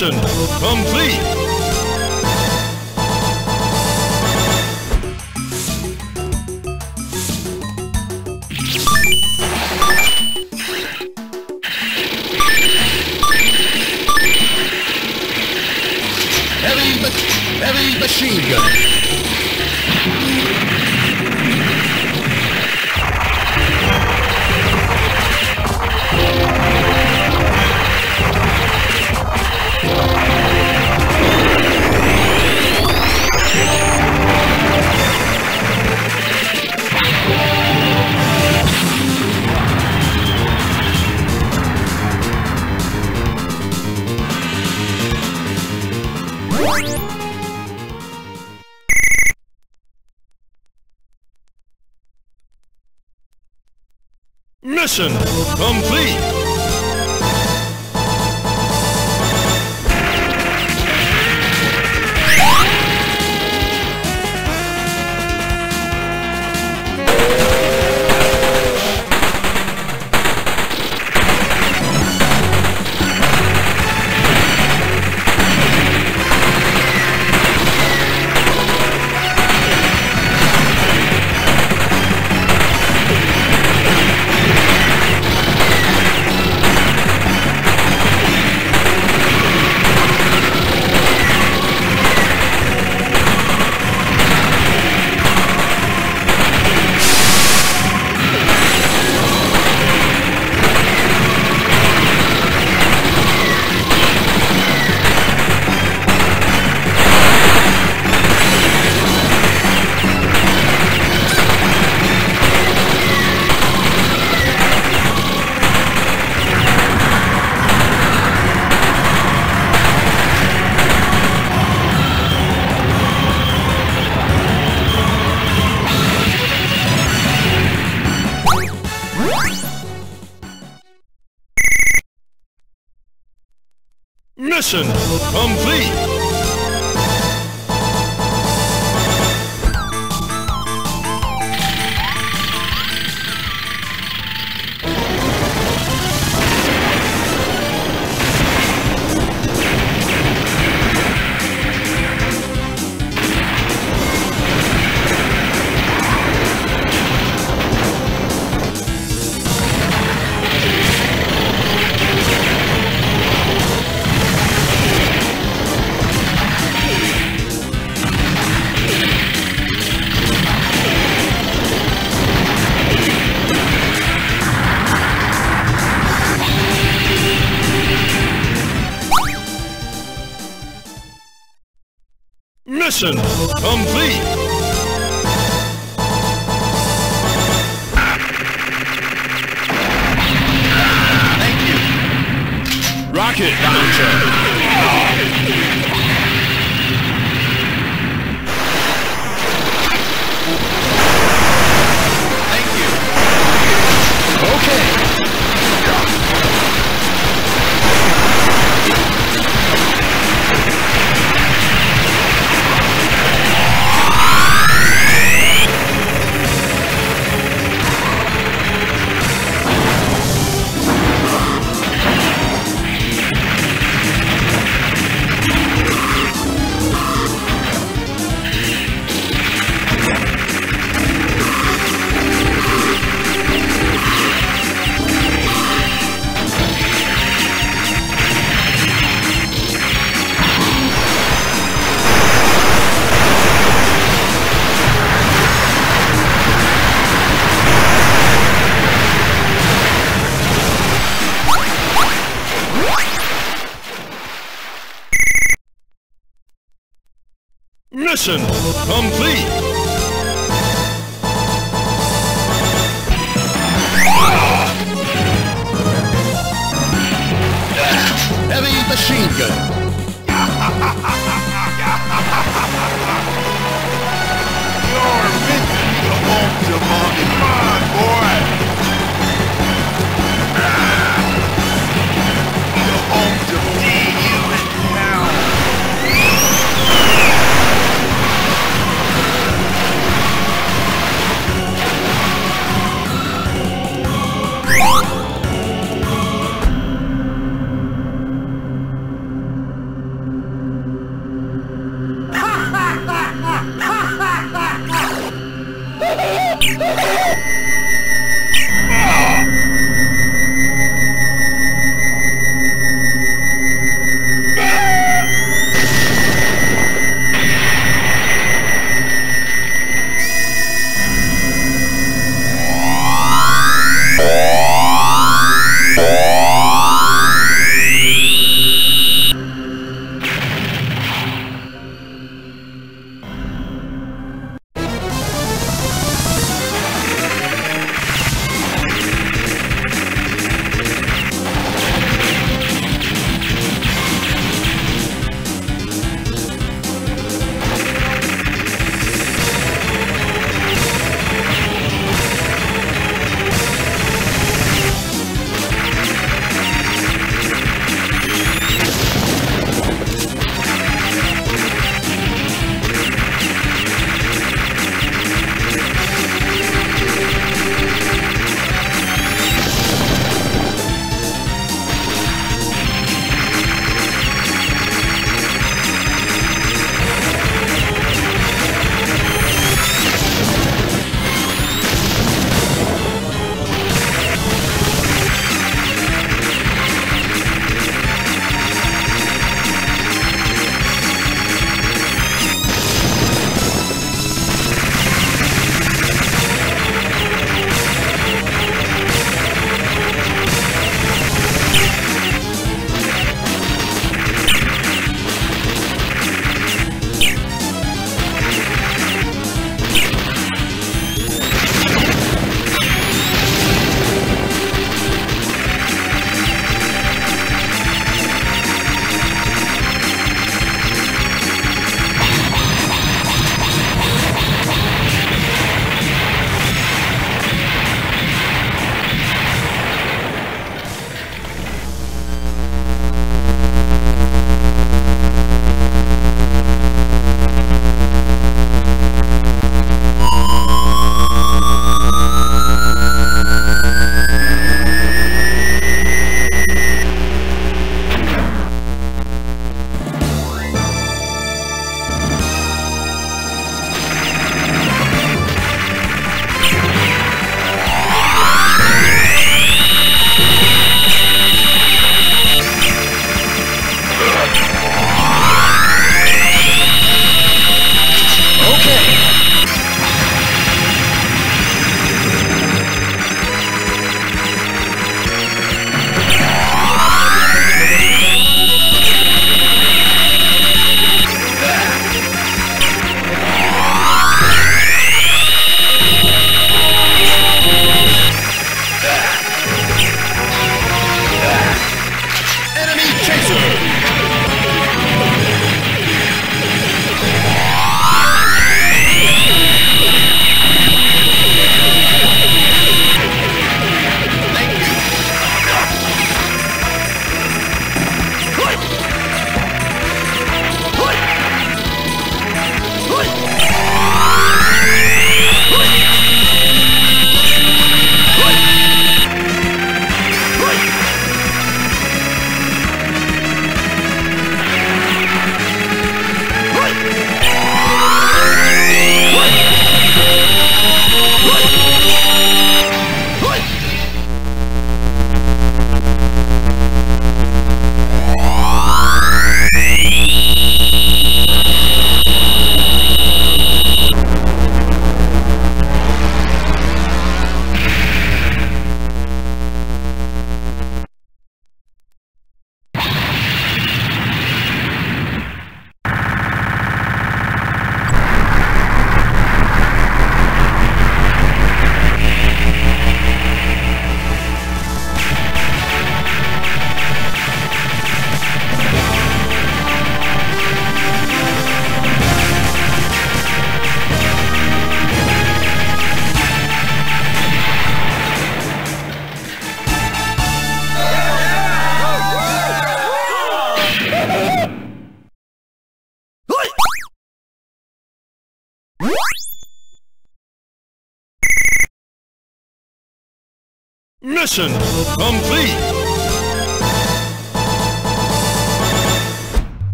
Mission complete! Heavy, heavy machine gun. Mission complete! Mission complete! Mission complete! Thank you. Rocket launcher! Mission complete! machine gun. Your mission to boy! Yeah! you Mission complete!